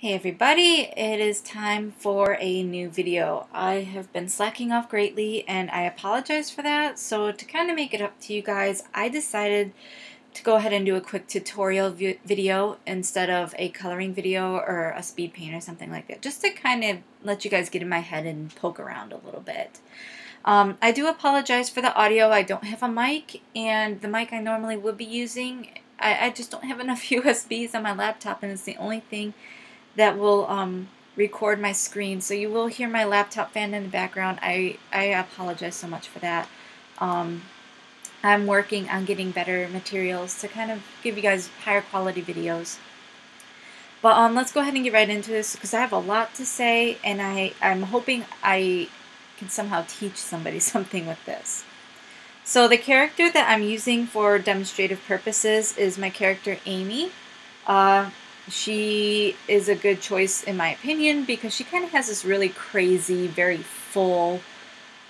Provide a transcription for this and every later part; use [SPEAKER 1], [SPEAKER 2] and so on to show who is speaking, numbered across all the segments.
[SPEAKER 1] Hey everybody, it is time for a new video. I have been slacking off greatly and I apologize for that. So to kind of make it up to you guys, I decided to go ahead and do a quick tutorial video instead of a coloring video or a speed paint or something like that. Just to kind of let you guys get in my head and poke around a little bit. Um, I do apologize for the audio. I don't have a mic and the mic I normally would be using, I, I just don't have enough USBs on my laptop and it's the only thing that will um, record my screen. So you will hear my laptop fan in the background. I, I apologize so much for that. Um, I'm working on getting better materials to kind of give you guys higher quality videos. But um, let's go ahead and get right into this because I have a lot to say and I, I'm hoping I can somehow teach somebody something with this. So the character that I'm using for demonstrative purposes is my character Amy. Uh, she is a good choice in my opinion because she kind of has this really crazy, very full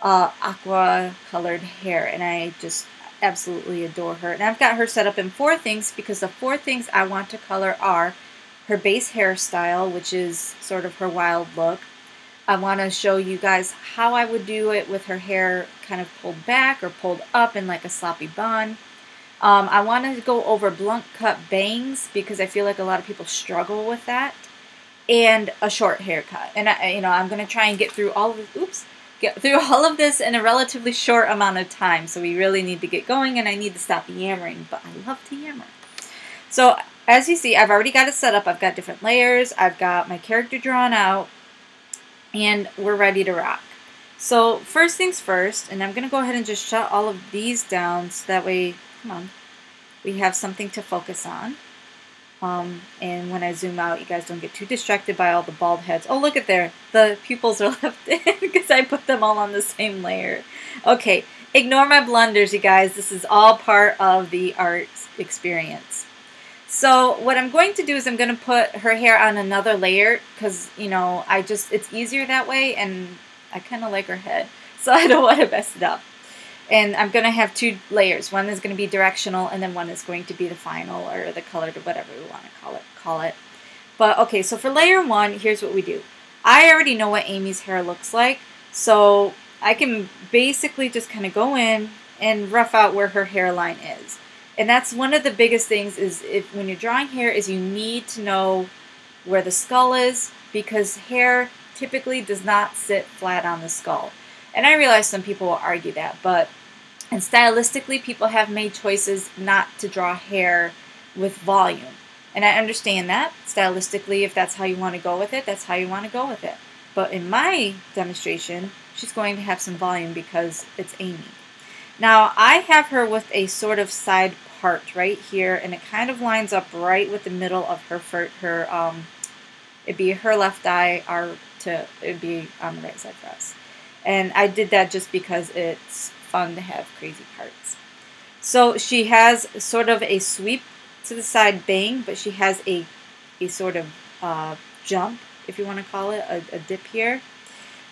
[SPEAKER 1] uh, aqua colored hair and I just absolutely adore her. And I've got her set up in four things because the four things I want to color are her base hairstyle, which is sort of her wild look. I want to show you guys how I would do it with her hair kind of pulled back or pulled up in like a sloppy bun. Um, I wanted to go over blunt cut bangs because I feel like a lot of people struggle with that, and a short haircut. And I, you know, I'm gonna try and get through all of oops, get through all of this in a relatively short amount of time. So we really need to get going, and I need to stop yammering. But I love to yammer. So as you see, I've already got it set up. I've got different layers. I've got my character drawn out, and we're ready to rock. So first things first, and I'm gonna go ahead and just shut all of these down so that way Come on. We have something to focus on. Um, and when I zoom out, you guys don't get too distracted by all the bald heads. Oh, look at there. The pupils are left in because I put them all on the same layer. Okay, ignore my blunders, you guys. This is all part of the art experience. So what I'm going to do is I'm going to put her hair on another layer because, you know, I just, it's easier that way and I kind of like her head. So I don't want to mess it up. And I'm going to have two layers. One is going to be directional, and then one is going to be the final or the colored or whatever we want to call it. Call it. But okay, so for layer one, here's what we do. I already know what Amy's hair looks like, so I can basically just kind of go in and rough out where her hairline is. And that's one of the biggest things is if when you're drawing hair is you need to know where the skull is because hair typically does not sit flat on the skull. And I realize some people will argue that, but and stylistically, people have made choices not to draw hair with volume. And I understand that. Stylistically, if that's how you want to go with it, that's how you want to go with it. But in my demonstration, she's going to have some volume because it's Amy. Now, I have her with a sort of side part right here, and it kind of lines up right with the middle of her, her um, it'd be her left eye, our to, it'd be on the right side for us. And I did that just because it's fun to have crazy parts. So she has sort of a sweep to the side bang, but she has a, a sort of uh, jump, if you want to call it, a, a dip here.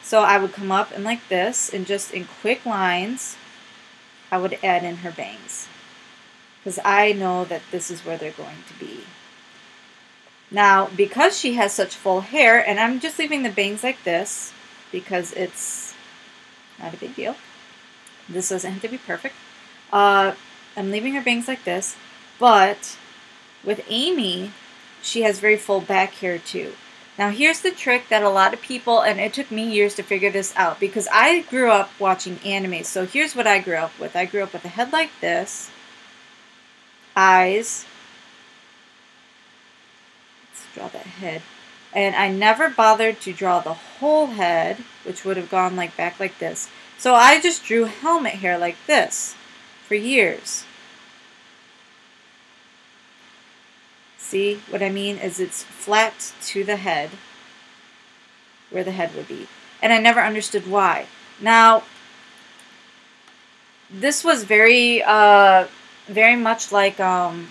[SPEAKER 1] So I would come up and like this, and just in quick lines, I would add in her bangs. Because I know that this is where they're going to be. Now, because she has such full hair, and I'm just leaving the bangs like this, because it's not a big deal. This doesn't have to be perfect. Uh, I'm leaving her bangs like this, but with Amy, she has very full back hair too. Now here's the trick that a lot of people, and it took me years to figure this out because I grew up watching anime. So here's what I grew up with. I grew up with a head like this, eyes, let's draw that head, and I never bothered to draw the whole head, which would have gone like back like this. So I just drew helmet hair like this for years. See what I mean? Is it's flat to the head where the head would be. And I never understood why. Now, this was very, uh, very much like um,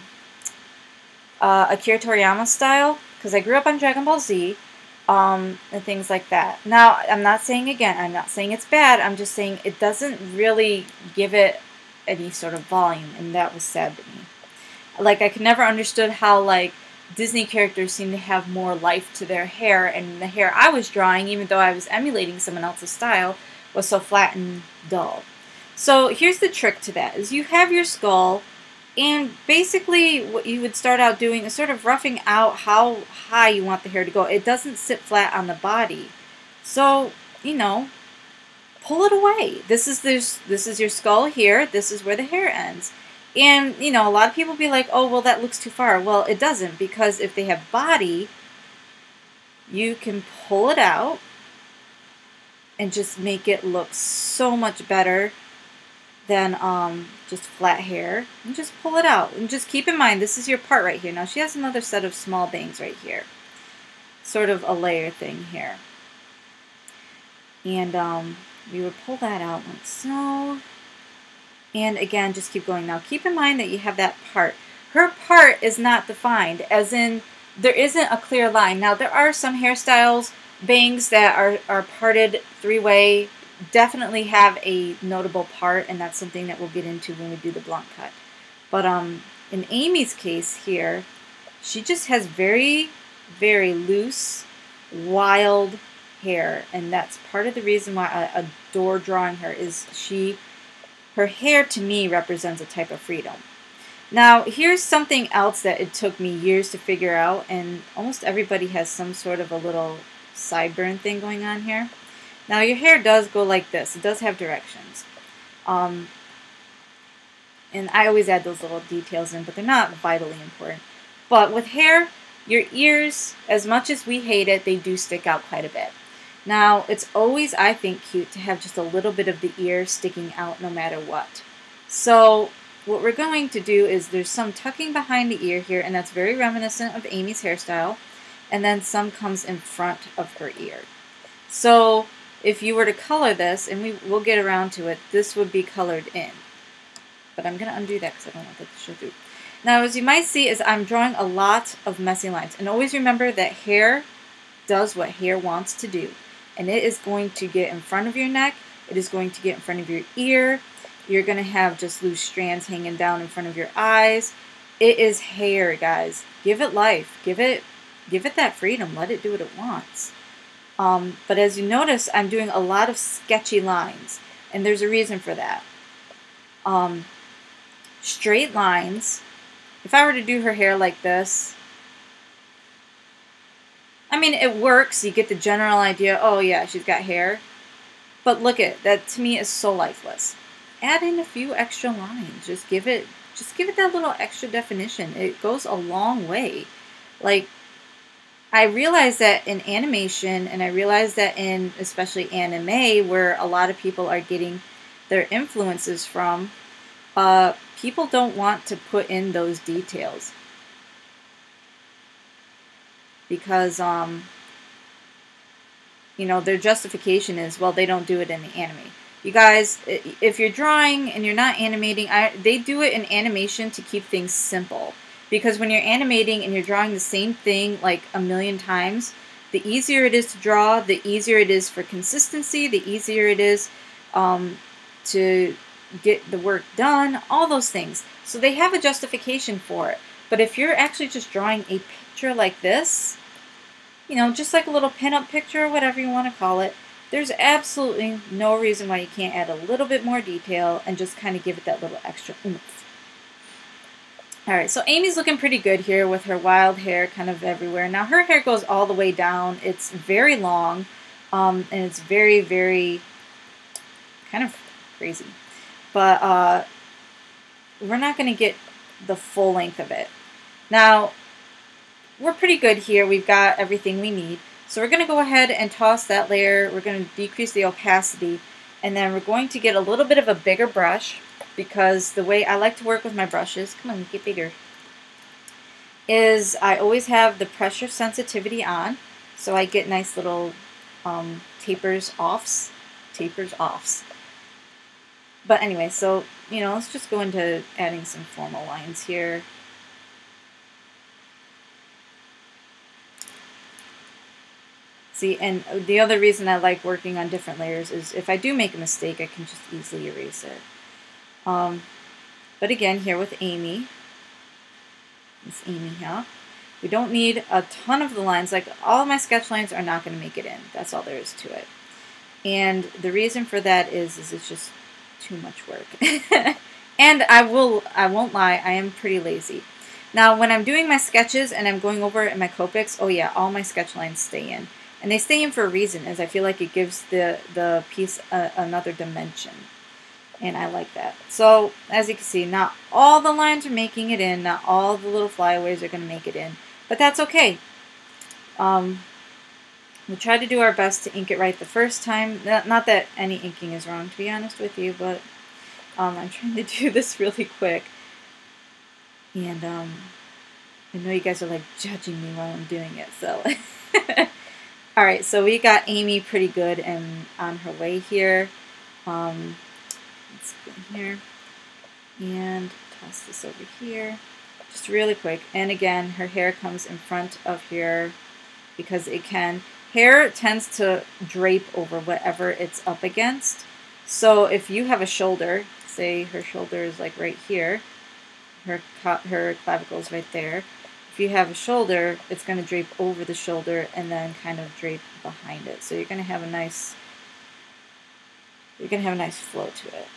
[SPEAKER 1] uh, Akira Toriyama style because I grew up on Dragon Ball Z um, and things like that. Now, I'm not saying again, I'm not saying it's bad. I'm just saying it doesn't really give it any sort of volume, and that was sad to me. Like I could never understood how like Disney characters seem to have more life to their hair, and the hair I was drawing, even though I was emulating someone else's style, was so flat and dull. So here's the trick to that, is you have your skull, and basically what you would start out doing is sort of roughing out how high you want the hair to go. It doesn't sit flat on the body. So, you know, pull it away. This is this this is your skull here. This is where the hair ends. And, you know, a lot of people be like, oh, well, that looks too far. Well, it doesn't because if they have body, you can pull it out and just make it look so much better than um, just flat hair. And just pull it out. And just keep in mind, this is your part right here. Now, she has another set of small bangs right here. Sort of a layer thing here. And um, we would pull that out like so. And again, just keep going. Now, keep in mind that you have that part. Her part is not defined, as in there isn't a clear line. Now, there are some hairstyles, bangs that are, are parted three-way, definitely have a notable part, and that's something that we'll get into when we do the blunt cut. But um, in Amy's case here, she just has very, very loose, wild hair, and that's part of the reason why I adore drawing her, is she her hair to me represents a type of freedom. Now, here's something else that it took me years to figure out, and almost everybody has some sort of a little sideburn thing going on here. Now, your hair does go like this. It does have directions. Um, and I always add those little details in, but they're not vitally important. But with hair, your ears, as much as we hate it, they do stick out quite a bit. Now, it's always, I think, cute to have just a little bit of the ear sticking out no matter what. So what we're going to do is there's some tucking behind the ear here, and that's very reminiscent of Amy's hairstyle, and then some comes in front of her ear. So if you were to color this, and we will get around to it, this would be colored in. But I'm going to undo that because I don't want that to show through. Now, as you might see, is I'm drawing a lot of messy lines. And always remember that hair does what hair wants to do and it is going to get in front of your neck. It is going to get in front of your ear. You're going to have just loose strands hanging down in front of your eyes. It is hair, guys. Give it life. Give it give it that freedom. Let it do what it wants. Um, but as you notice, I'm doing a lot of sketchy lines, and there's a reason for that. Um, straight lines. If I were to do her hair like this, I mean, it works. You get the general idea. Oh, yeah, she's got hair. But look at that. To me, is so lifeless. Add in a few extra lines. Just give it, just give it that little extra definition. It goes a long way. Like, I realize that in animation, and I realize that in especially anime, where a lot of people are getting their influences from, uh, people don't want to put in those details because um, you know their justification is well they don't do it in the anime. You guys, if you're drawing and you're not animating, I, they do it in animation to keep things simple. Because when you're animating and you're drawing the same thing like a million times, the easier it is to draw, the easier it is for consistency, the easier it is um, to get the work done, all those things. So they have a justification for it. But if you're actually just drawing a picture like this, you know, just like a little pinup picture or whatever you want to call it, there's absolutely no reason why you can't add a little bit more detail and just kind of give it that little extra oomph. Alright, so Amy's looking pretty good here with her wild hair kind of everywhere. Now her hair goes all the way down. It's very long um, and it's very, very kind of crazy. But uh, we're not going to get the full length of it. Now, we're pretty good here. We've got everything we need. So we're going to go ahead and toss that layer. We're going to decrease the opacity. And then we're going to get a little bit of a bigger brush because the way I like to work with my brushes, come on, get bigger, is I always have the pressure sensitivity on. So I get nice little um, tapers offs. Tapers offs. But anyway, so, you know, let's just go into adding some formal lines here. See, and the other reason I like working on different layers is if I do make a mistake, I can just easily erase it. Um, but again, here with Amy, Miss Amy here, We don't need a ton of the lines. Like all my sketch lines are not going to make it in. That's all there is to it. And the reason for that is, is it's just too much work. and I will, I won't lie, I am pretty lazy. Now, when I'm doing my sketches and I'm going over in my Copics, oh yeah, all my sketch lines stay in. And they stay in for a reason, as I feel like it gives the, the piece a, another dimension. And I like that. So, as you can see, not all the lines are making it in, not all the little flyaways are going to make it in. But that's okay. Um, we try to do our best to ink it right the first time. Not that any inking is wrong, to be honest with you, but um, I'm trying to do this really quick. And um, I know you guys are like judging me while I'm doing it, so. Alright, so we got Amy pretty good and on her way here. Um, let's go here. And toss this over here. Just really quick. And again, her hair comes in front of here because it can. Hair tends to drape over whatever it's up against. So if you have a shoulder, say her shoulder is like right here, her, her clavicle is right there. If you have a shoulder, it's going to drape over the shoulder and then kind of drape behind it. So you're going to have a nice, you're going to have a nice flow to it.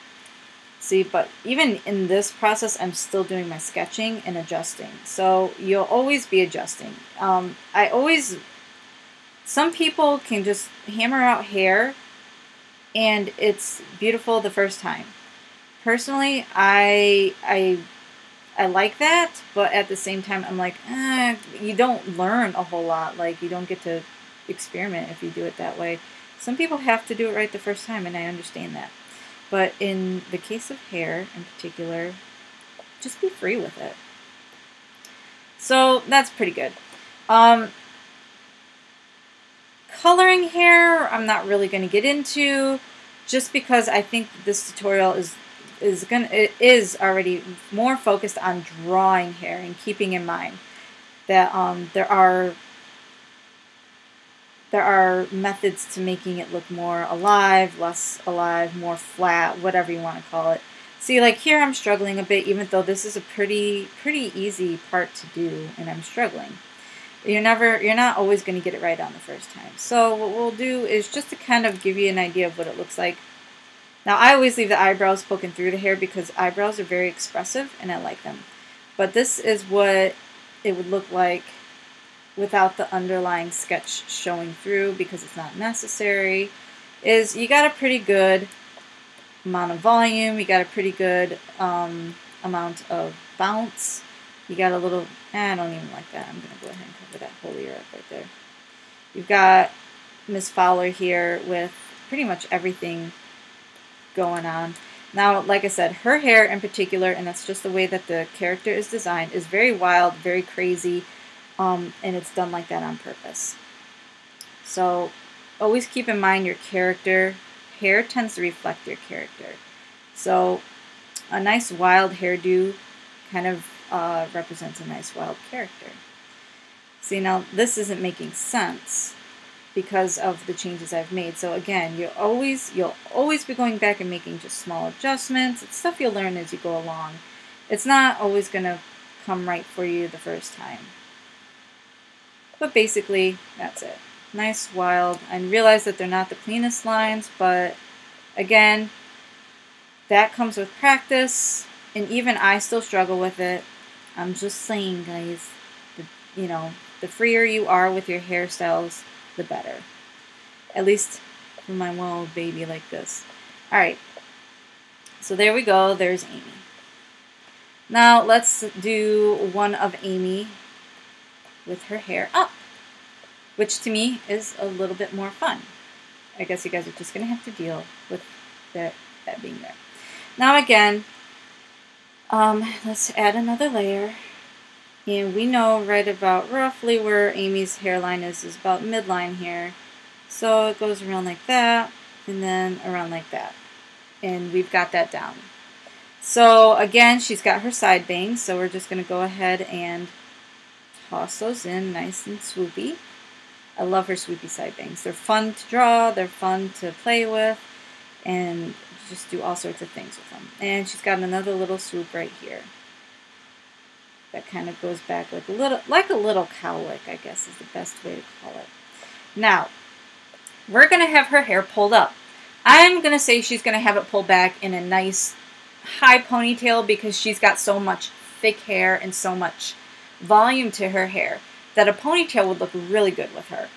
[SPEAKER 1] See, but even in this process, I'm still doing my sketching and adjusting. So you'll always be adjusting. Um, I always, some people can just hammer out hair and it's beautiful the first time. Personally, I, I, I like that, but at the same time, I'm like, eh, you don't learn a whole lot. Like, you don't get to experiment if you do it that way. Some people have to do it right the first time, and I understand that. But in the case of hair in particular, just be free with it. So that's pretty good. Um, coloring hair, I'm not really going to get into just because I think this tutorial is is gonna it is already more focused on drawing hair and keeping in mind that um, there are there are methods to making it look more alive, less alive, more flat, whatever you want to call it. See, like here I'm struggling a bit, even though this is a pretty, pretty easy part to do, and I'm struggling. You're never, you're not always going to get it right on the first time. So what we'll do is just to kind of give you an idea of what it looks like. Now I always leave the eyebrows poking through the hair because eyebrows are very expressive and I like them. But this is what it would look like without the underlying sketch showing through because it's not necessary is you got a pretty good amount of volume, you got a pretty good um, amount of bounce, you got a little, eh, I don't even like that, I'm going to go ahead and cover that whole ear up right there. You've got Miss Fowler here with pretty much everything going on. Now, like I said, her hair in particular, and that's just the way that the character is designed, is very wild, very crazy, um, and it's done like that on purpose. So always keep in mind your character. Hair tends to reflect your character. So a nice wild hairdo kind of uh, represents a nice wild character. See, now this isn't making sense because of the changes I've made. So again, you always you'll always be going back and making just small adjustments. It's stuff you'll learn as you go along. It's not always going to come right for you the first time. But basically, that's it. Nice, wild. I realize that they're not the cleanest lines, but again, that comes with practice, and even I still struggle with it. I'm just saying, guys, the, you know, the freer you are with your hairstyles, the better. At least for my little baby like this. Alright, so there we go. There's Amy. Now let's do one of Amy with her hair up, which to me is a little bit more fun. I guess you guys are just going to have to deal with that, that being there. Now again, um, let's add another layer. And we know right about roughly where Amy's hairline is, is about midline here. So it goes around like that, and then around like that. And we've got that down. So again, she's got her side bangs, so we're just going to go ahead and toss those in nice and swoopy. I love her swoopy side bangs. They're fun to draw, they're fun to play with, and just do all sorts of things with them. And she's got another little swoop right here. that kind of goes back like a little, like a little cowlick, I guess is the best way to call it. Now, we're going to have her hair pulled up. I'm going to say she's going to have it pulled back in a nice high ponytail because she's got so much thick hair and so much volume to her hair that a ponytail would look really good with her.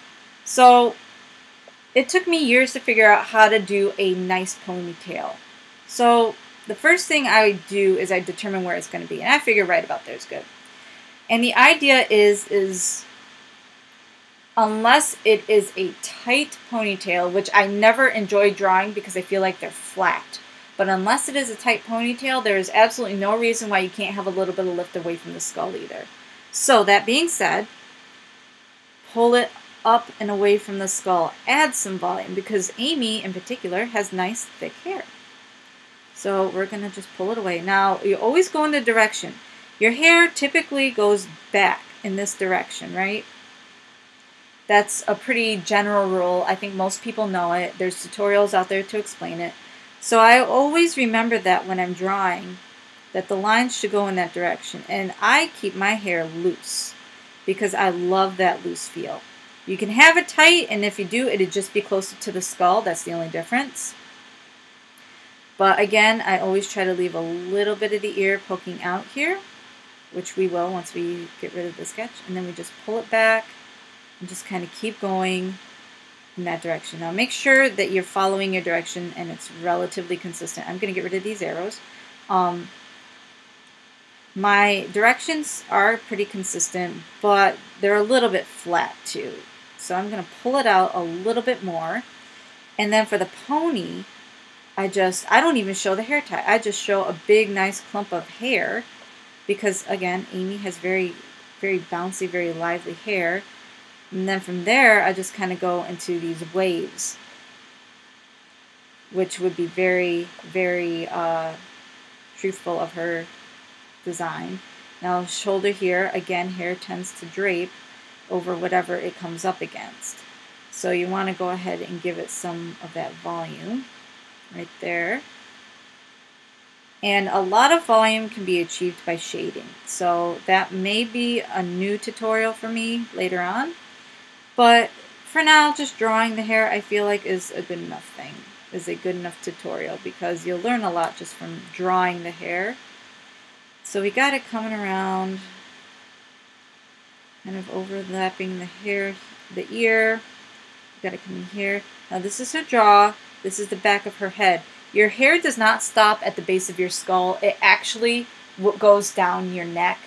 [SPEAKER 1] So it took me years to figure out how to do a nice ponytail. So the first thing I do is I determine where it's going to be, and I figure right about there is good. And the idea is is unless it is a tight ponytail, which I never enjoy drawing because I feel like they're flat. But unless it is a tight ponytail, there is absolutely no reason why you can't have a little bit of lift away from the skull either. So that being said, pull it up and away from the skull. Add some volume because Amy in particular has nice thick hair. So we're going to just pull it away. Now you always go in the direction. Your hair typically goes back in this direction, right? That's a pretty general rule. I think most people know it. There's tutorials out there to explain it. So I always remember that when I'm drawing, that the lines should go in that direction. And I keep my hair loose because I love that loose feel. You can have it tight, and if you do, it'd just be closer to the skull. That's the only difference. But again, I always try to leave a little bit of the ear poking out here, which we will once we get rid of the sketch. And then we just pull it back and just kind of keep going in that direction. Now make sure that you're following your direction and it's relatively consistent. I'm going to get rid of these arrows. Um, my directions are pretty consistent, but they're a little bit flat too. So I'm going to pull it out a little bit more. And then for the pony, I just, I don't even show the hair tie. I just show a big, nice clump of hair because, again, Amy has very, very bouncy, very lively hair. And then from there, I just kind of go into these waves, which would be very, very uh, truthful of her design. Now, shoulder here, again, hair tends to drape over whatever it comes up against. So you want to go ahead and give it some of that volume right there. And a lot of volume can be achieved by shading. So that may be a new tutorial for me later on. But for now, just drawing the hair I feel like is a good enough thing, is a good enough tutorial because you'll learn a lot just from drawing the hair. So we got it coming around, kind of overlapping the hair, the ear. got it coming here. Now this is her jaw, this is the back of her head. Your hair does not stop at the base of your skull. It actually goes down your neck.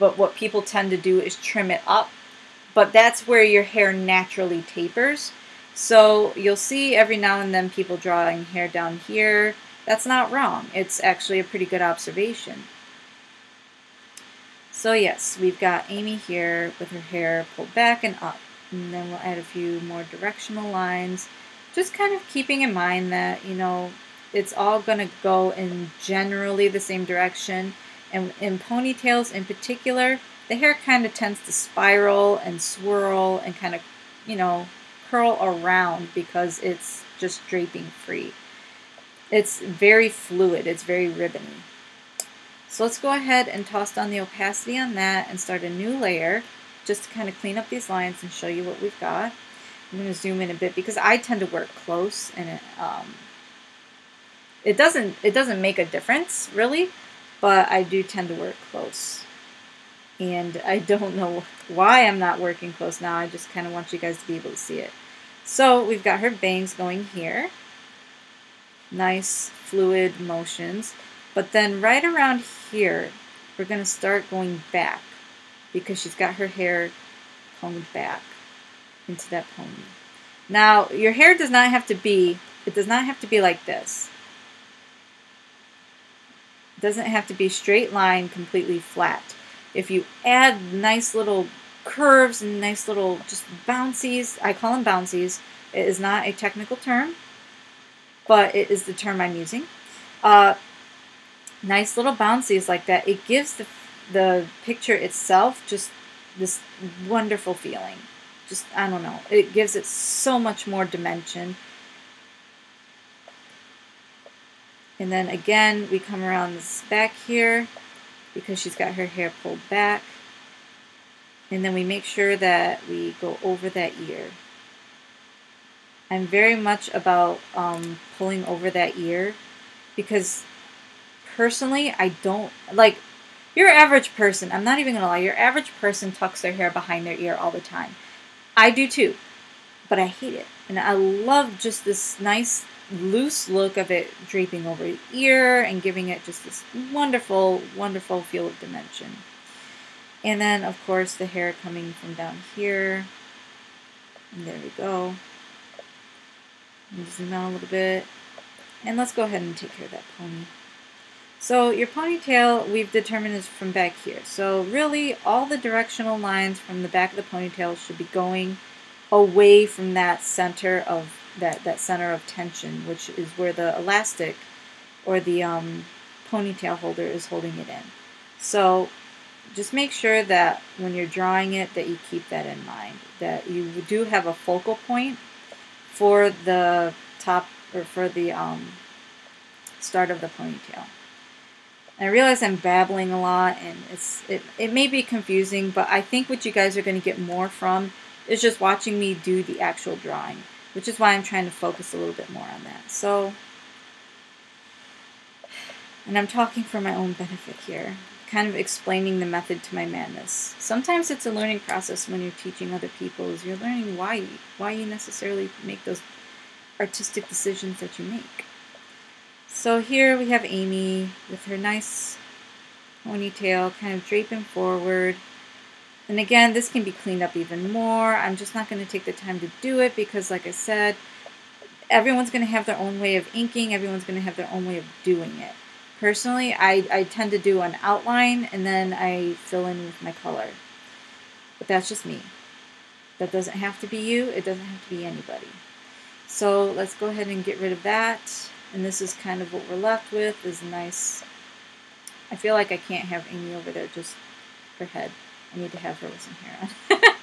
[SPEAKER 1] But what people tend to do is trim it up but that's where your hair naturally tapers. So you'll see every now and then people drawing hair down here. That's not wrong. It's actually a pretty good observation. So yes, we've got Amy here with her hair pulled back and up. And then we'll add a few more directional lines. Just kind of keeping in mind that, you know, it's all going to go in generally the same direction. And in ponytails in particular, the hair kind of tends to spiral and swirl and kind of, you know, curl around because it's just draping free. It's very fluid, it's very ribbony. So let's go ahead and toss down the opacity on that and start a new layer just to kind of clean up these lines and show you what we've got. I'm going to zoom in a bit because I tend to work close and it, um, it doesn't it doesn't make a difference really, but I do tend to work close and I don't know why I'm not working close now. I just kind of want you guys to be able to see it. So we've got her bangs going here. Nice fluid motions. But then right around here, we're going to start going back because she's got her hair combed back into that pony. Now, your hair does not have to be, it does not have to be like this. It doesn't have to be straight line, completely flat if you add nice little curves and nice little just bouncies, I call them bouncies. It is not a technical term, but it is the term I'm using. Uh, nice little bouncies like that. It gives the, the picture itself just this wonderful feeling. Just, I don't know. It gives it so much more dimension. And then again, we come around this back here because she's got her hair pulled back. And then we make sure that we go over that ear. I'm very much about um, pulling over that ear because personally, I don't like your average person. I'm not even gonna lie, your average person tucks their hair behind their ear all the time. I do too, but I hate it. And I love just this nice loose look of it draping over the ear and giving it just this wonderful, wonderful feel of dimension. And then, of course, the hair coming from down here. And there we go. zoom out a little bit. And let's go ahead and take care of that pony. So your ponytail, we've determined is from back here. So really, all the directional lines from the back of the ponytail should be going away from that center of that, that center of tension, which is where the elastic or the um, ponytail holder is holding it in. So just make sure that when you're drawing it that you keep that in mind, that you do have a focal point for the top or for the um, start of the ponytail. I realize I'm babbling a lot and it's it, it may be confusing, but I think what you guys are going to get more from is just watching me do the actual drawing, which is why I'm trying to focus a little bit more on that. So, and I'm talking for my own benefit here, kind of explaining the method to my madness. Sometimes it's a learning process when you're teaching other people, is you're learning why, why you necessarily make those artistic decisions that you make. So here we have Amy with her nice ponytail kind of draping forward. And again, this can be cleaned up even more. I'm just not going to take the time to do it because, like I said, everyone's going to have their own way of inking. Everyone's going to have their own way of doing it. Personally, I, I tend to do an outline and then I fill in with my color. But that's just me. That doesn't have to be you. It doesn't have to be anybody. So let's go ahead and get rid of that. And this is kind of what we're left with is nice. I feel like I can't have Amy over there, just her head. I need to have her with some hair on.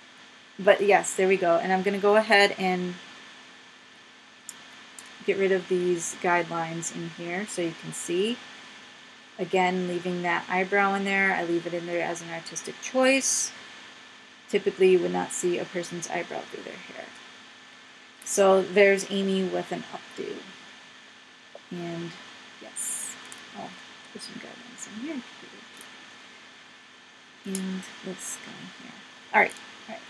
[SPEAKER 1] but yes, there we go. And I'm going to go ahead and get rid of these guidelines in here so you can see. Again, leaving that eyebrow in there. I leave it in there as an artistic choice. Typically, you would not see a person's eyebrow through their hair. So there's Amy with an updo. And yes, I'll put some guidelines in here. And let's go here. Alright, alright.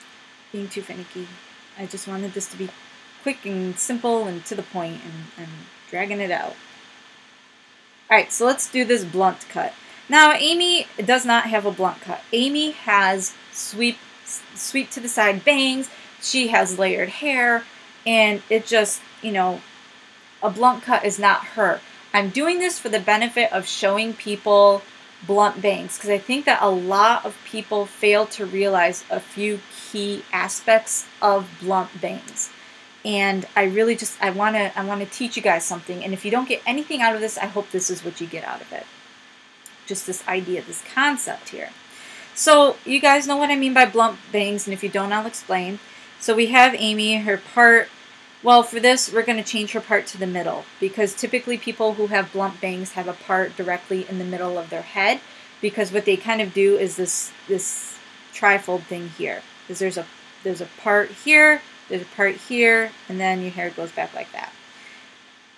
[SPEAKER 1] Being too finicky. I just wanted this to be quick and simple and to the point and, and dragging it out. Alright, so let's do this blunt cut. Now, Amy does not have a blunt cut. Amy has sweep, sweep to the side bangs. She has layered hair. And it just, you know, a blunt cut is not her. I'm doing this for the benefit of showing people blunt bangs because I think that a lot of people fail to realize a few key aspects of blunt bangs. And I really just I want to I want to teach you guys something and if you don't get anything out of this, I hope this is what you get out of it. Just this idea, this concept here. So, you guys know what I mean by blunt bangs and if you don't, I'll explain. So, we have Amy, her part well, for this, we're going to change her part to the middle because typically people who have blunt bangs have a part directly in the middle of their head because what they kind of do is this this trifold thing here. Because there's a there's a part here, there's a part here, and then your hair goes back like that.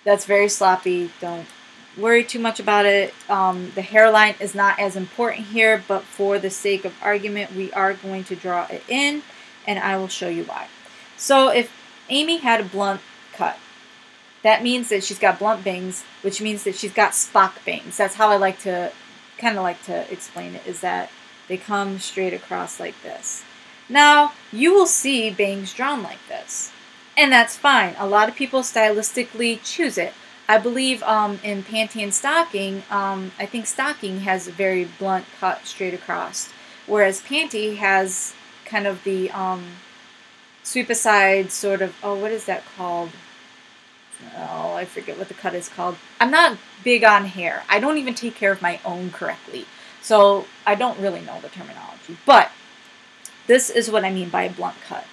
[SPEAKER 1] That's very sloppy. Don't worry too much about it. Um, the hairline is not as important here, but for the sake of argument, we are going to draw it in, and I will show you why. So if Amy had a blunt cut. That means that she's got blunt bangs, which means that she's got Spock bangs. That's how I like to, kind of like to explain it, is that they come straight across like this. Now, you will see bangs drawn like this. And that's fine. A lot of people stylistically choose it. I believe um, in panty and stocking, um, I think stocking has a very blunt cut straight across, whereas panty has kind of the um, sweep aside sort of oh what is that called? Oh i forget what the cut is called. I'm not big on hair. I don't even take care of my own correctly. So i don't really know the terminology. But this is what i mean by a blunt cut.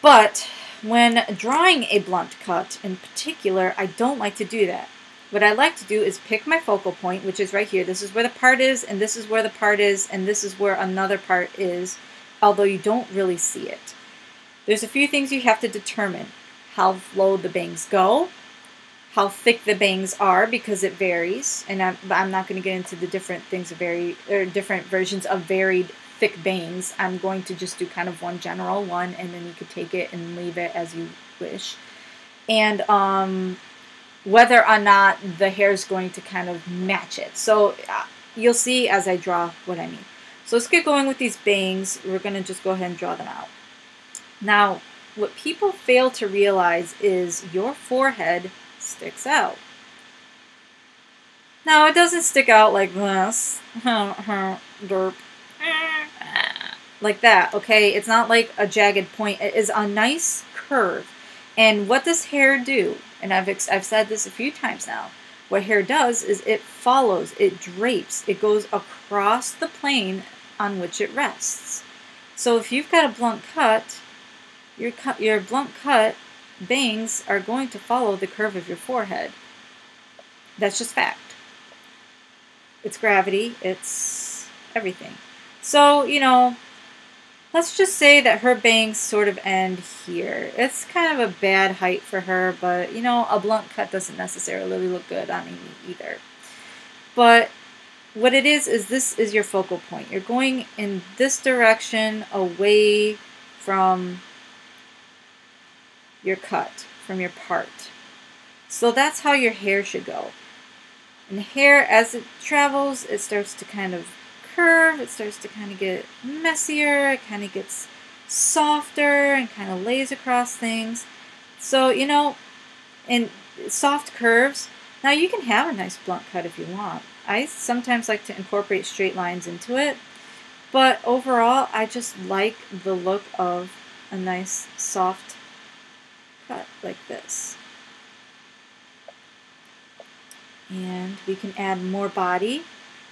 [SPEAKER 1] But when drawing a blunt cut in particular i don't like to do that. What I like to do is pick my focal point, which is right here. This is where the part is, and this is where the part is, and this is where another part is, although you don't really see it. There's a few things you have to determine. How low the bangs go, how thick the bangs are because it varies, and I'm, I'm not going to get into the different things of very or different versions of varied thick bangs. I'm going to just do kind of one general one, and then you could take it and leave it as you wish. And um, whether or not the hair is going to kind of match it. So uh, you'll see as I draw what I mean. So let's get going with these bangs. We're going to just go ahead and draw them out. Now, what people fail to realize is your forehead sticks out. Now, it doesn't stick out like this. Derp. Like that, okay? It's not like a jagged point. It is a nice curve. And what does hair do? And I've, I've said this a few times now. What hair does is it follows, it drapes, it goes across the plane on which it rests. So if you've got a blunt cut, your, cut, your blunt cut bangs are going to follow the curve of your forehead. That's just fact. It's gravity, it's everything. So, you know, let's just say that her bangs sort of end here. It's kind of a bad height for her, but, you know, a blunt cut doesn't necessarily look good on Amy either. But what it is, is this is your focal point. You're going in this direction away from your cut, from your part. So that's how your hair should go. And hair, as it travels, it starts to kind of curve, it starts to kind of get messier, it kind of gets softer and kind of lays across things. So, you know, in soft curves, now you can have a nice blunt cut if you want. I sometimes like to incorporate straight lines into it, but overall, I just like the look of a nice soft cut like this. And we can add more body.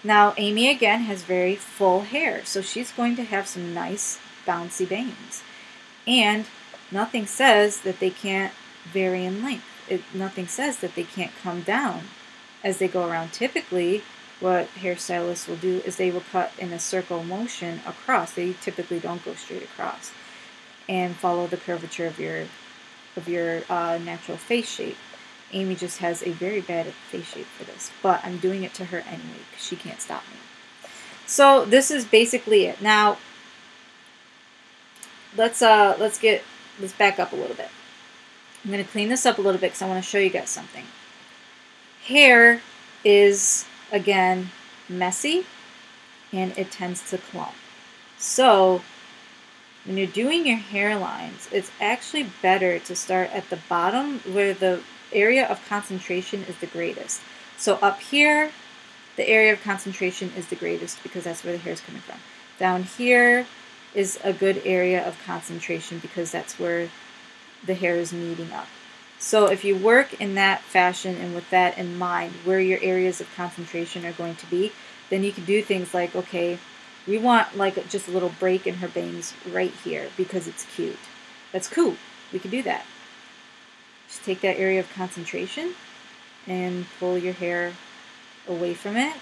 [SPEAKER 1] Now, Amy again has very full hair, so she's going to have some nice bouncy bangs. And nothing says that they can't vary in length. It, nothing says that they can't come down as they go around. Typically, what hairstylists will do is they will cut in a circle motion across. They typically don't go straight across and follow the curvature of your of your uh, natural face shape. Amy just has a very bad face shape for this, but I'm doing it to her anyway because she can't stop me. So this is basically it. Now, let's uh let's get let's back up a little bit. I'm going to clean this up a little bit because I want to show you guys something. Hair is again messy and it tends to clump. So when you're doing your hairlines, it's actually better to start at the bottom where the area of concentration is the greatest. So up here, the area of concentration is the greatest because that's where the hair is coming from. Down here is a good area of concentration because that's where the hair is meeting up. So if you work in that fashion and with that in mind, where your areas of concentration are going to be, then you can do things like, okay, we want like just a little break in her bangs right here because it's cute. That's cool. We can do that. Just take that area of concentration and pull your hair away from it.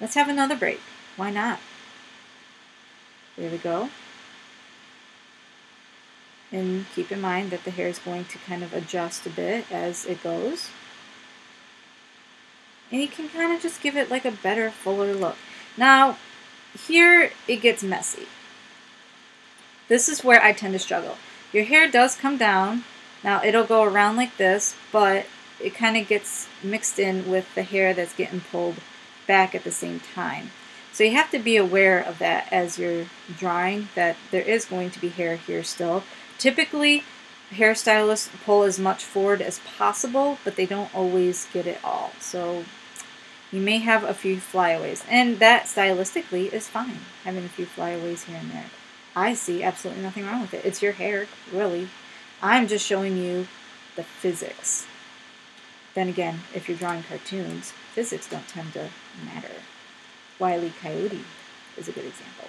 [SPEAKER 1] Let's have another break. Why not? There we go. And keep in mind that the hair is going to kind of adjust a bit as it goes. And you can kind of just give it like a better, fuller look. Now, here it gets messy. This is where I tend to struggle. Your hair does come down. Now it'll go around like this, but it kind of gets mixed in with the hair that's getting pulled back at the same time. So you have to be aware of that as you're drawing, that there is going to be hair here still. Typically, hairstylists pull as much forward as possible, but they don't always get it all. So you may have a few flyaways, and that stylistically is fine, having a few flyaways here and there. I see absolutely nothing wrong with it. It's your hair, really. I'm just showing you the physics. Then again, if you're drawing cartoons, physics don't tend to matter. Wiley Coyote is a good example.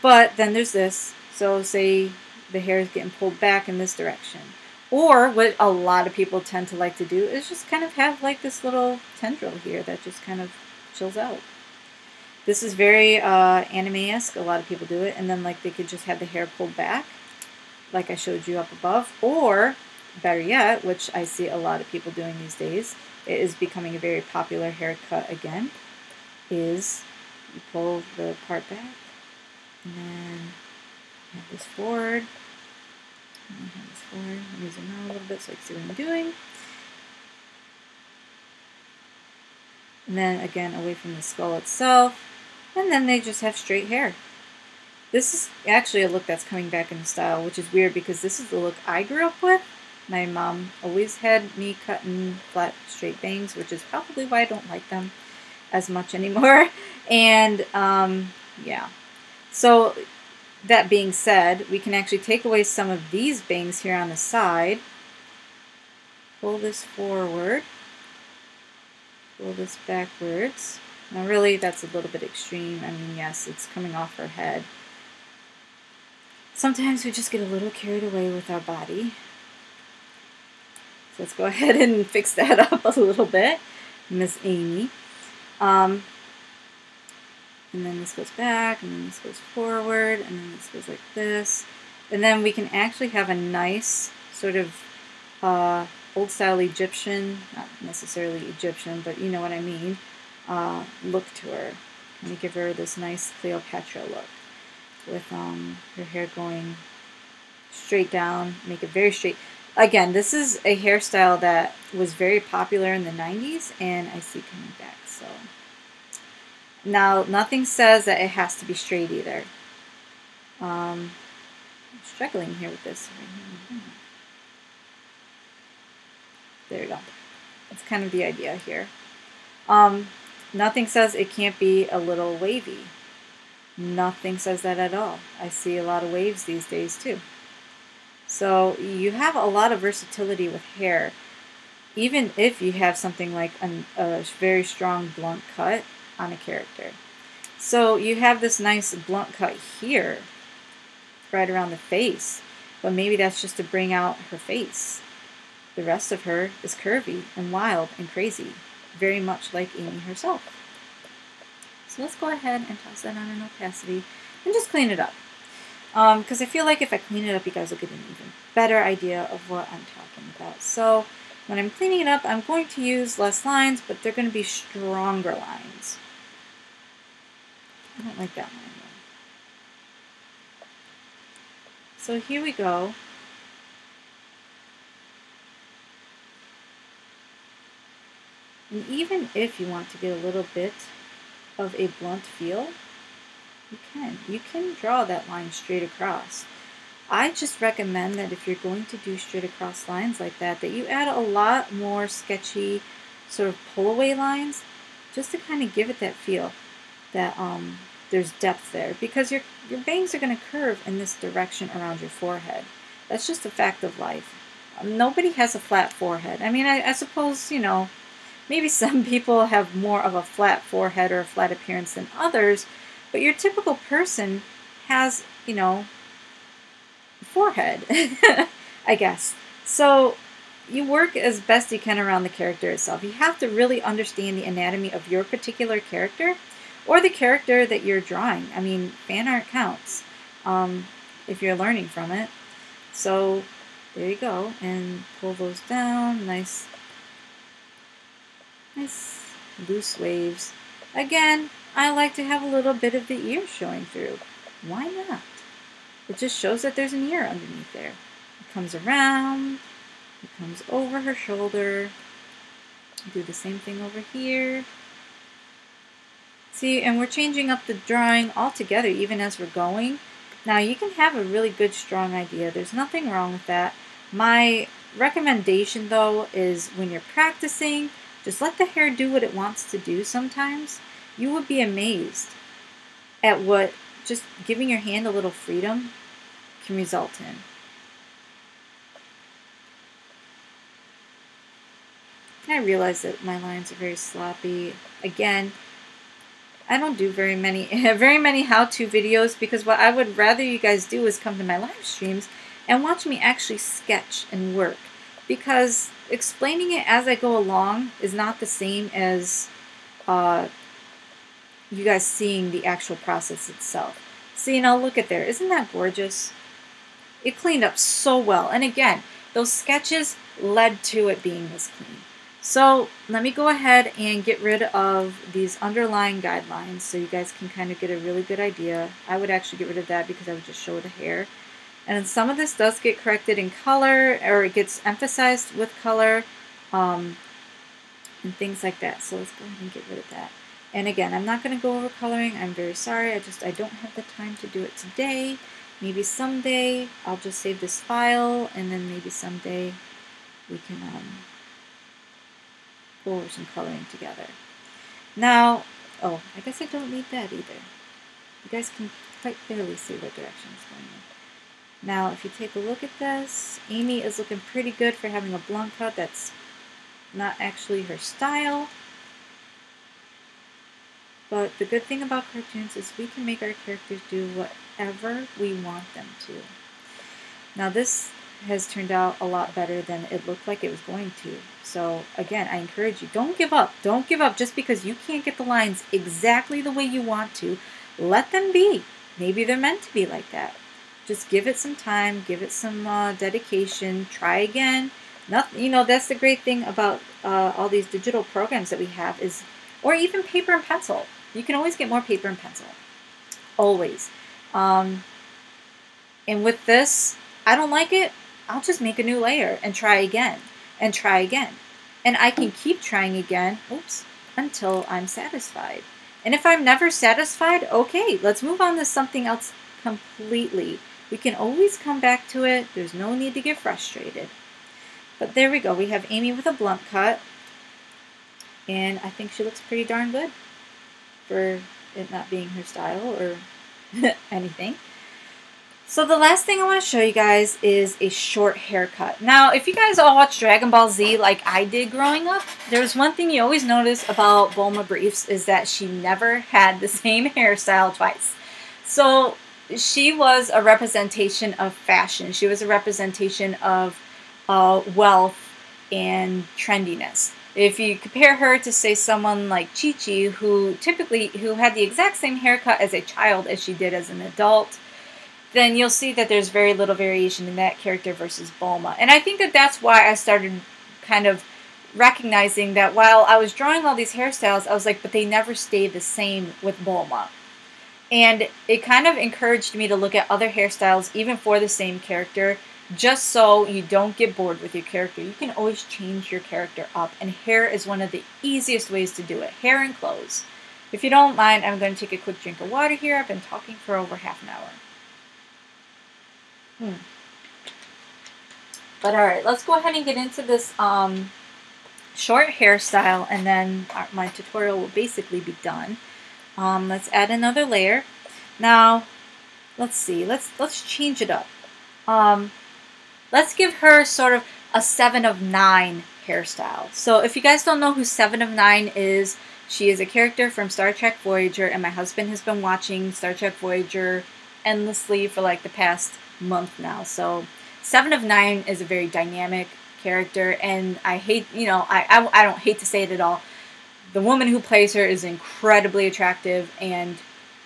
[SPEAKER 1] But then there's this. So say the hair is getting pulled back in this direction. Or what a lot of people tend to like to do is just kind of have like this little tendril here that just kind of chills out. This is very uh, anime-esque. A lot of people do it. And then like they could just have the hair pulled back like I showed you up above. Or better yet, which I see a lot of people doing these days, it is becoming a very popular haircut again, is you pull the part back and then this forward. Have this forward. Let zoom out a little bit so I can see what I'm doing. And then again away from the skull itself. And then they just have straight hair. This is actually a look that's coming back in style, which is weird because this is the look I grew up with. My mom always had me cutting flat, straight bangs, which is probably why I don't like them as much anymore. And um, yeah, so that being said, we can actually take away some of these bangs here on the side. Pull this forward. Pull this backwards. Now really, that's a little bit extreme. I mean, yes, it's coming off her head. Sometimes we just get a little carried away with our body. So let's go ahead and fix that up a little bit, Miss Amy. Um, and then this goes back, and then this goes forward, and then this goes like this. And then we can actually have a nice sort of uh, old style Egyptian, not necessarily Egyptian, but you know what I mean, uh, look to her. Let me give her this nice Cleopatra look with um, her hair going straight down, make it very straight. Again, this is a hairstyle that was very popular in the 90s and I see coming back. So Now, nothing says that it has to be straight either. Um, I'm struggling here with this. There we go. That's kind of the idea here. Um, nothing says it can't be a little wavy. Nothing says that at all. I see a lot of waves these days too. So you have a lot of versatility with hair. Even if you have something like an, a very strong blunt cut on a character. So you have this nice blunt cut here, right around the face. But maybe that's just to bring out her face. The rest of her is curvy and wild and crazy, very much like Amy herself. So let's go ahead and toss that on an opacity and just clean it up. Because um, I feel like if I clean it up, you guys will get an even better idea of what I'm talking about. So when I'm cleaning it up, I'm going to use less lines, but they're going to be stronger lines. I don't like that line So here we go. And even if you want to get a little bit of a blunt feel, you can. You can draw that line straight across. I just recommend that if you're going to do straight across lines like that, that you add a lot more sketchy sort of pull away lines just to kind of give it that feel that um, there's depth there because your, your bangs are going to curve in this direction around your forehead. That's just a fact of life. Um, nobody has a flat forehead. I mean, I, I suppose, you know, Maybe some people have more of a flat forehead or a flat appearance than others, but your typical person has, you know, forehead, I guess. So you work as best you can around the character itself. You have to really understand the anatomy of your particular character or the character that you're drawing. I mean, fan art counts um, if you're learning from it. So there you go. And pull those down. Nice Nice loose waves. Again, I like to have a little bit of the ear showing through. Why not? It just shows that there's an ear underneath there. It comes around, it comes over her shoulder. Do the same thing over here. See, and we're changing up the drawing altogether even as we're going. Now you can have a really good strong idea. There's nothing wrong with that. My recommendation though is when you're practicing, just let the hair do what it wants to do sometimes. You would be amazed at what just giving your hand a little freedom can result in. I realize that my lines are very sloppy. Again, I don't do very many very many how-to videos because what I would rather you guys do is come to my live streams and watch me actually sketch and work because explaining it as I go along is not the same as uh, you guys seeing the actual process itself. See, now look at there. Isn't that gorgeous? It cleaned up so well. And again, those sketches led to it being this clean. So let me go ahead and get rid of these underlying guidelines so you guys can kind of get a really good idea. I would actually get rid of that because I would just show the hair. And some of this does get corrected in color or it gets emphasized with color um, and things like that. So let's go ahead and get rid of that. And again, I'm not going to go over coloring. I'm very sorry. I just I don't have the time to do it today. Maybe someday I'll just save this file and then maybe someday we can um, over some coloring together. Now, oh, I guess I don't need that either. You guys can quite clearly see what direction it's going in. Now, if you take a look at this, Amy is looking pretty good for having a blunt cut that's not actually her style. But the good thing about cartoons is we can make our characters do whatever we want them to. Now this has turned out a lot better than it looked like it was going to. So again, I encourage you, don't give up. Don't give up just because you can't get the lines exactly the way you want to. Let them be. Maybe they're meant to be like that. Just give it some time, give it some uh, dedication, try again. Not, you know, that's the great thing about uh, all these digital programs that we have is, or even paper and pencil. You can always get more paper and pencil. Always. Um, and with this, I don't like it, I'll just make a new layer and try again and try again. And I can keep trying again, oops, until I'm satisfied. And if I'm never satisfied, okay, let's move on to something else completely. We can always come back to it. There's no need to get frustrated. But there we go. We have Amy with a blunt cut. And I think she looks pretty darn good for it not being her style or anything. So the last thing I want to show you guys is a short haircut. Now, if you guys all watch Dragon Ball Z like I did growing up, there's one thing you always notice about Bulma Briefs is that she never had the same hairstyle twice. So she was a representation of fashion. She was a representation of uh, wealth and trendiness. If you compare her to say someone like Chi Chi, who typically who had the exact same haircut as a child as she did as an adult, then you'll see that there's very little variation in that character versus Bulma. And I think that that's why I started kind of recognizing that while I was drawing all these hairstyles, I was like, but they never stay the same with Bulma. And it kind of encouraged me to look at other hairstyles, even for the same character, just so you don't get bored with your character. You can always change your character up, and hair is one of the easiest ways to do it hair and clothes. If you don't mind, I'm going to take a quick drink of water here. I've been talking for over half an hour. Hmm. But alright, let's go ahead and get into this um, short hairstyle and then our, my tutorial will basically be done. Um, let's add another layer. Now, let's see, let's, let's change it up. Um, let's give her sort of a 7 of 9 hairstyle. So if you guys don't know who 7 of 9 is, she is a character from Star Trek Voyager and my husband has been watching Star Trek Voyager endlessly for like the past month now. So Seven of Nine is a very dynamic character, and I hate, you know, I, I, I don't hate to say it at all. The woman who plays her is incredibly attractive, and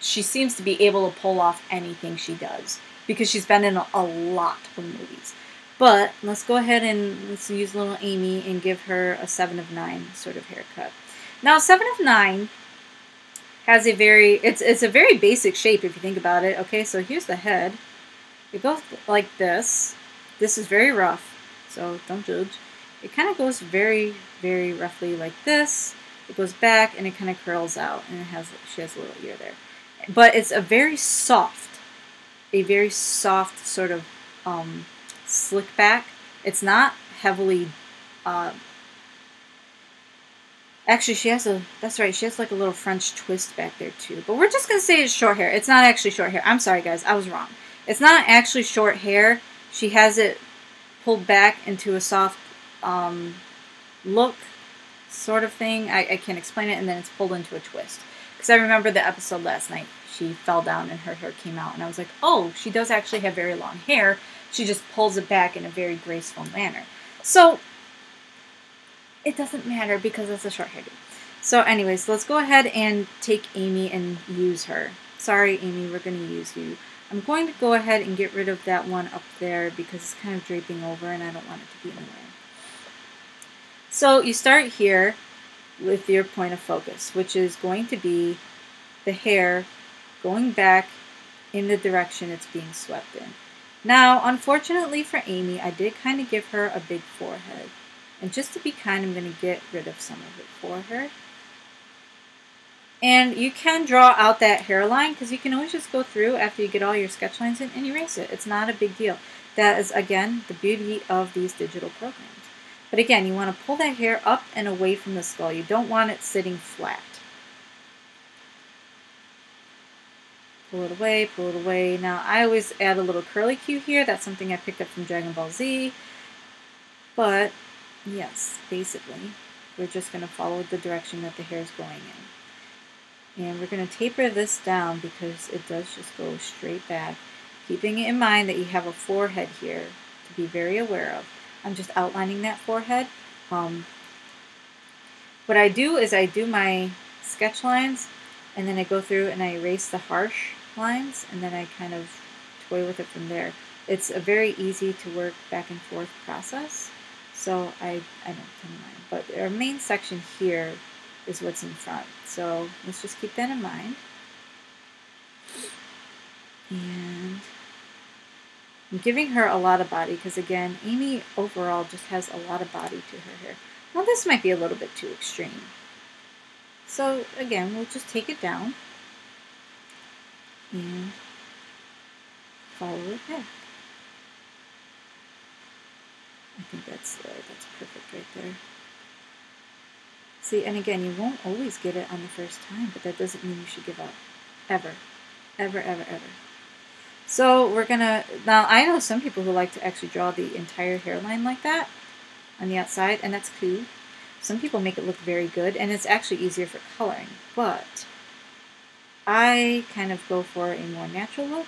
[SPEAKER 1] she seems to be able to pull off anything she does because she's been in a, a lot of movies. But let's go ahead and let's use little Amy and give her a 7 of 9 sort of haircut. Now, 7 of 9 has a very, it's, it's a very basic shape if you think about it. Okay, so here's the head. It goes like this. This is very rough, so don't judge. It kind of goes very, very roughly like this. It goes back and it kind of curls out, and it has she has a little ear there. But it's a very soft, a very soft sort of um, slick back. It's not heavily. Uh, actually, she has a. That's right. She has like a little French twist back there too. But we're just gonna say it's short hair. It's not actually short hair. I'm sorry, guys. I was wrong. It's not actually short hair. She has it pulled back into a soft um, look sort of thing. I, I can't explain it. And then it's pulled into a twist. Because I remember the episode last night. she fell down and her hair came out. And I was like, oh, she does actually have very long hair. She just pulls it back in a very graceful manner. So it doesn't matter because it's a short hairdo. So anyways, let's go ahead and take Amy and use her. Sorry, Amy, we're going to use you. I'm going to go ahead and get rid of that one up there because it's kind of draping over and I don't want it to be in. So you start here with your point of focus, which is going to be the hair going back in the direction it's being swept in. Now, unfortunately for Amy, I did kind of give her a big forehead. And just to be kind, I'm going to get rid of some of it for her. And you can draw out that hairline because you can always just go through after you get all your sketch lines in and erase it. It's not a big deal. That is, again, the beauty of these digital programs. But again, you want to pull that hair up and away from the skull. You don't want it sitting flat. Pull it away, pull it away. Now, I always add a little curly cue here. That's something I picked up from Dragon Ball Z. But, yes, basically, we're just going to follow the direction that the hair is going in. And we're going to taper this down because it does just go straight back. Keeping in mind that you have a forehead here to be very aware of. I'm just outlining that forehead. Um, what I do is I do my sketch lines and then I go through and I erase the harsh lines and then I kind of toy with it from there. It's a very easy to work back and forth process, so I, I don't mind. But our main section here is what's in front. So let's just keep that in mind. And I'm giving her a lot of body because again, Amy overall just has a lot of body to her hair. Now this might be a little bit too extreme. So again, we'll just take it down and follow it back. I think that's uh, that's perfect right there. See, and again, you won't always get it on the first time, but that doesn't mean you should give up. Ever. Ever, ever, ever. So we're gonna, now I know some people who like to actually draw the entire hairline like that on the outside, and that's cool. Some people make it look very good, and it's actually easier for coloring, but I kind of go for a more natural look,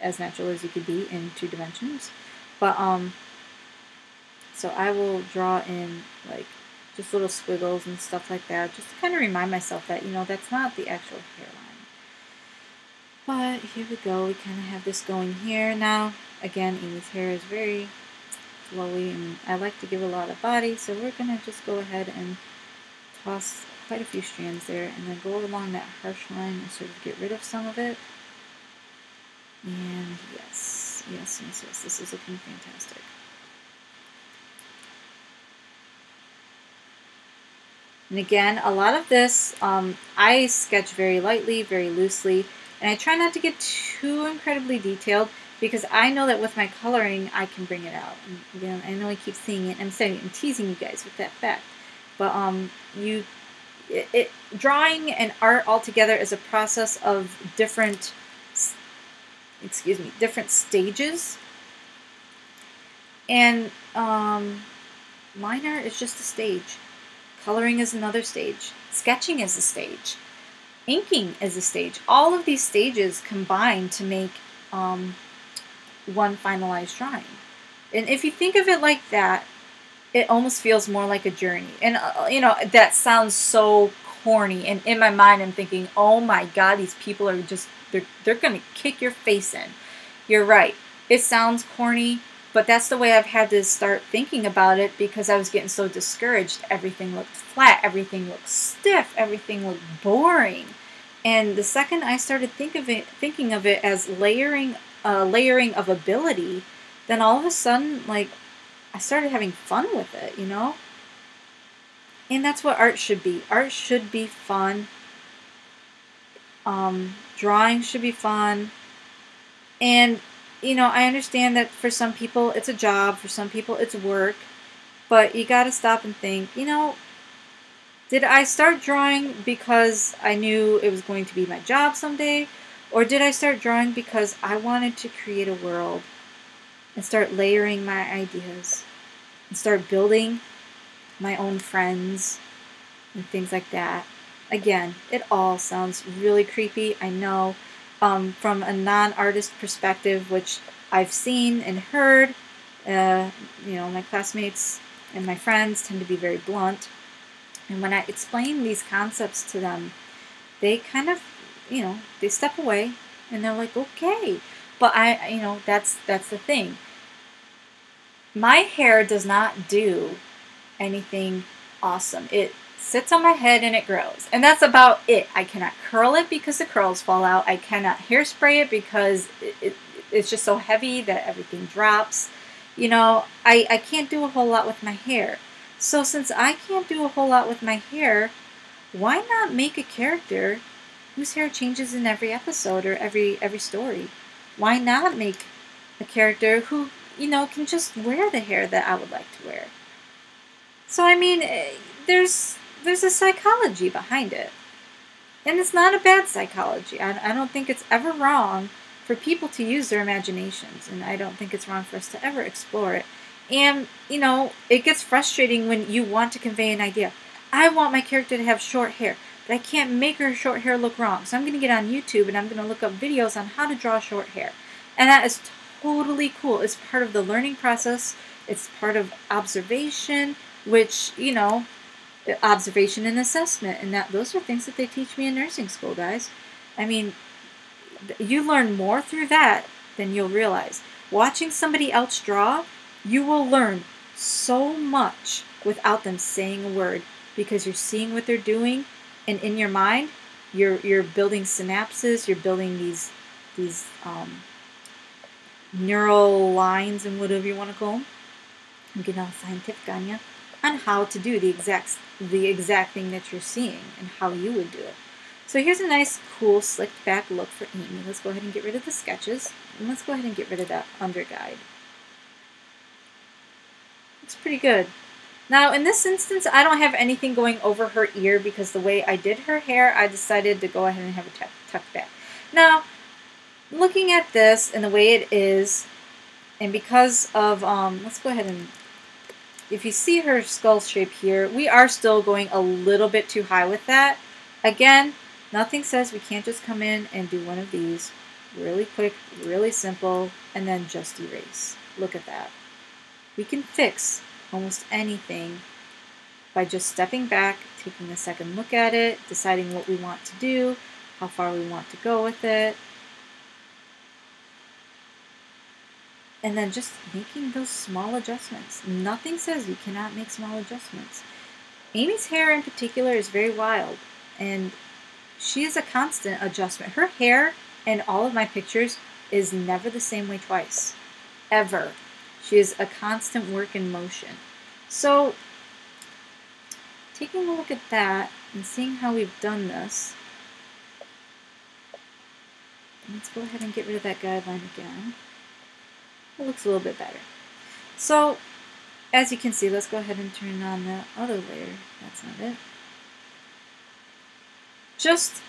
[SPEAKER 1] as natural as you could be in two dimensions. But, um, so I will draw in, like, just little squiggles and stuff like that, just to kind of remind myself that, you know, that's not the actual hairline. But here we go, we kind of have this going here. Now, again, Amy's hair is very flowy, and I like to give a lot of body, so we're going to just go ahead and toss quite a few strands there, and then go along that harsh line and sort of get rid of some of it. And yes, yes, yes, yes, this is looking fantastic. And again, a lot of this, um, I sketch very lightly, very loosely, and I try not to get too incredibly detailed because I know that with my coloring, I can bring it out. And again, I know I keep seeing it. I'm saying I'm teasing you guys with that fact, but um, you, it, it drawing and art altogether is a process of different, excuse me, different stages. And um, minor is just a stage. Coloring is another stage. Sketching is a stage. Inking is a stage. All of these stages combine to make um, one finalized drawing. And if you think of it like that, it almost feels more like a journey. And, uh, you know, that sounds so corny. And in my mind, I'm thinking, oh my God, these people are just, they're, they're going to kick your face in. You're right. It sounds corny, but that's the way I've had to start thinking about it because I was getting so discouraged. Everything looked flat, everything looked stiff, everything looked boring. And the second I started think of it, thinking of it as layering, uh, layering of ability, then all of a sudden, like, I started having fun with it, you know? And that's what art should be. Art should be fun. Um, drawing should be fun. And you know, I understand that for some people it's a job, for some people it's work, but you got to stop and think, you know, did I start drawing because I knew it was going to be my job someday? Or did I start drawing because I wanted to create a world and start layering my ideas and start building my own friends and things like that? Again, it all sounds really creepy, I know. Um, from a non-artist perspective, which I've seen and heard, uh, you know, my classmates and my friends tend to be very blunt. And when I explain these concepts to them, they kind of, you know, they step away and they're like, okay. But I, you know, that's that's the thing. My hair does not do anything awesome. It sits on my head and it grows. And that's about it. I cannot curl it because the curls fall out. I cannot hairspray it because it, it, it's just so heavy that everything drops. You know, I, I can't do a whole lot with my hair. So since I can't do a whole lot with my hair, why not make a character whose hair changes in every episode or every every story? Why not make a character who, you know, can just wear the hair that I would like to wear? So I mean, eh, there's there's a psychology behind it. And it's not a bad psychology. I, I don't think it's ever wrong for people to use their imaginations, and I don't think it's wrong for us to ever explore it. And, you know, it gets frustrating when you want to convey an idea. I want my character to have short hair, but I can't make her short hair look wrong. So I'm going to get on YouTube and I'm going to look up videos on how to draw short hair. And that is totally cool. It's part of the learning process, it's part of observation, which, you know, observation and assessment. And that those are things that they teach me in nursing school, guys. I mean, you learn more through that than you'll realize. Watching somebody else draw, you will learn so much without them saying a word because you're seeing what they're doing and in your mind you're you're building synapses you're building these these um, neural lines and whatever you want to call them I'm getting all scientific on you on how to do the exact the exact thing that you're seeing and how you would do it. So here's a nice cool slicked back look for Amy. Let's go ahead and get rid of the sketches and let's go ahead and get rid of that under guide. It's pretty good. Now, in this instance, I don't have anything going over her ear because the way I did her hair, I decided to go ahead and have it tucked back. Now, looking at this and the way it is, and because of, um, let's go ahead and, if you see her skull shape here, we are still going a little bit too high with that. Again, nothing says we can't just come in and do one of these really quick, really simple, and then just erase. Look at that. We can fix almost anything by just stepping back, taking a second look at it, deciding what we want to do, how far we want to go with it, and then just making those small adjustments. Nothing says you cannot make small adjustments. Amy's hair in particular is very wild, and she is a constant adjustment. Her hair in all of my pictures is never the same way twice. Ever. She is a constant work in motion. So, taking a look at that and seeing how we've done this, let's go ahead and get rid of that guideline again. It looks a little bit better. So, as you can see, let's go ahead and turn on the other layer. That's not it. Just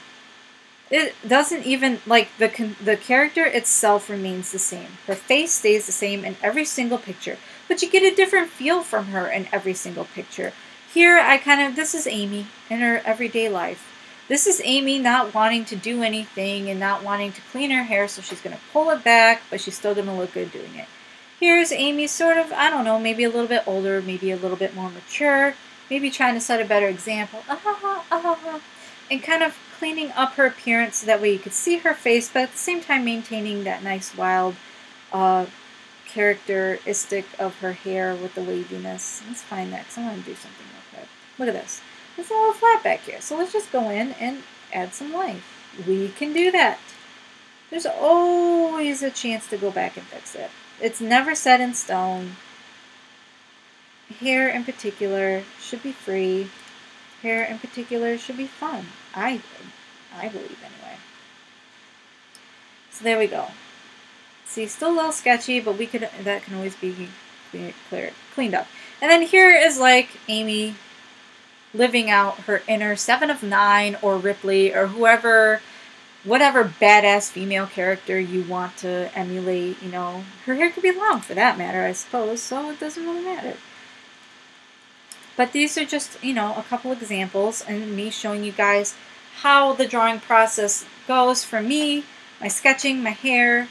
[SPEAKER 1] it doesn't even like the the character itself remains the same. Her face stays the same in every single picture, but you get a different feel from her in every single picture. Here, I kind of this is Amy in her everyday life. This is Amy not wanting to do anything and not wanting to clean her hair, so she's going to pull it back, but she's still going to look good doing it. Here's Amy, sort of, I don't know, maybe a little bit older, maybe a little bit more mature, maybe trying to set a better example. Ah, ah, ah, and kind of cleaning up her appearance so that way you could see her face, but at the same time maintaining that nice wild uh, characteristic of her hair with the waviness. Let's find that because I want to do something real quick. Look at this. It's a little flat back here. So let's just go in and add some life. We can do that. There's always a chance to go back and fix it. It's never set in stone. Hair in particular should be free hair in particular should be fun. I I believe anyway. So there we go. See, still a little sketchy, but we could that can always be cleared, cleaned up. And then here is like Amy living out her inner Seven of Nine or Ripley or whoever, whatever badass female character you want to emulate. You know, her hair could be long for that matter, I suppose. So it doesn't really matter. But these are just, you know, a couple examples and me showing you guys how the drawing process goes for me, my sketching, my hair.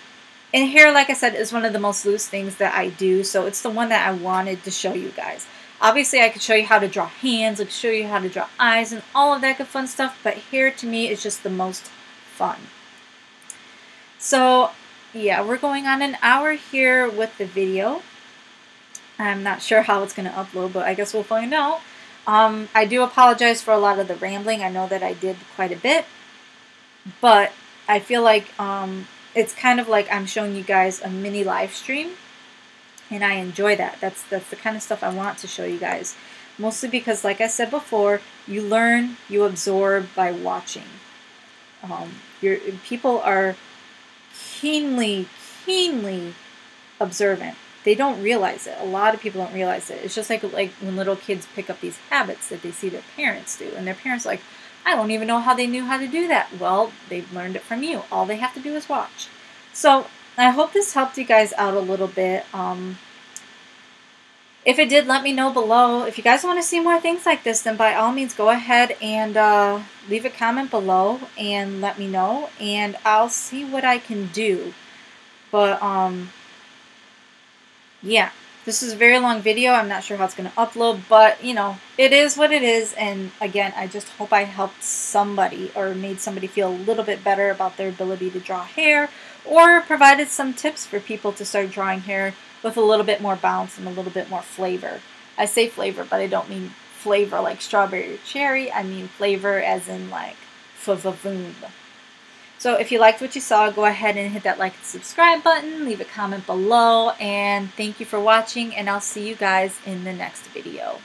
[SPEAKER 1] And hair, like I said, is one of the most loose things that I do. So it's the one that I wanted to show you guys. Obviously, I could show you how to draw hands, I could show you how to draw eyes and all of that good fun stuff. But hair, to me, is just the most fun. So, yeah, we're going on an hour here with the video. I'm not sure how it's going to upload, but I guess we'll find out. Um, I do apologize for a lot of the rambling. I know that I did quite a bit, but I feel like um, it's kind of like I'm showing you guys a mini live stream, and I enjoy that. That's, that's the kind of stuff I want to show you guys. Mostly because, like I said before, you learn, you absorb by watching. Um, your people are keenly, keenly observant they don't realize it. A lot of people don't realize it. It's just like like when little kids pick up these habits that they see their parents do, and their parents like, I don't even know how they knew how to do that. Well, they've learned it from you. All they have to do is watch. So I hope this helped you guys out a little bit. Um, if it did, let me know below. If you guys want to see more things like this, then by all means go ahead and uh, leave a comment below and let me know, and I'll see what I can do. But um, yeah, this is a very long video. I'm not sure how it's going to upload, but you know, it is what it is. And again, I just hope I helped somebody or made somebody feel a little bit better about their ability to draw hair or provided some tips for people to start drawing hair with a little bit more bounce and a little bit more flavor. I say flavor, but I don't mean flavor like strawberry or cherry. I mean flavor as in like f-v-voom. So if you liked what you saw, go ahead and hit that like and subscribe button, leave a comment below, and thank you for watching, and I'll see you guys in the next video.